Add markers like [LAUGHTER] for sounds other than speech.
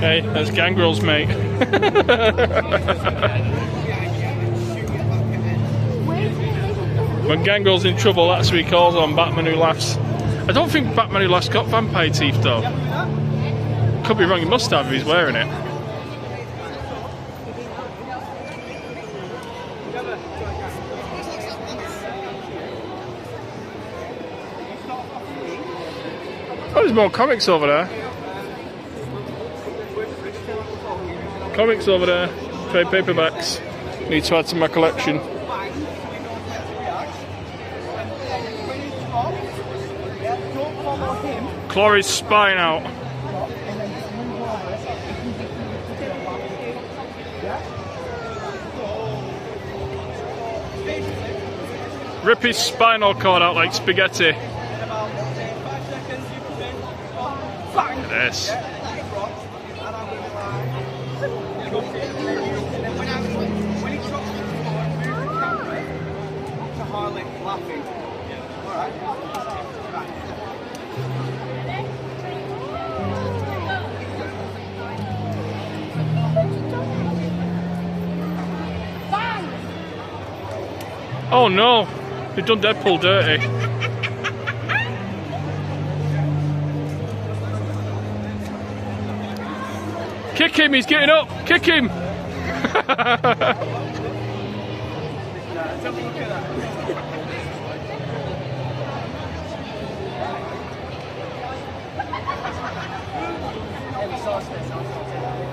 Hey, that's Gangrel's mate. when Gangrel's in trouble, that's who he calls on Batman Who Laughs. I don't think Batman Who Laughs got vampire teeth though. Could be wrong, he must have if he's wearing it. Oh, there's more comics over there. Comics over there. Trade paperbacks. Need to add to my collection. Claw his spine out. Rip his spinal cord out like spaghetti. Look at this. Oh no, you've done Deadpool dirty. Kick him, he's getting up. Kick him. [LAUGHS]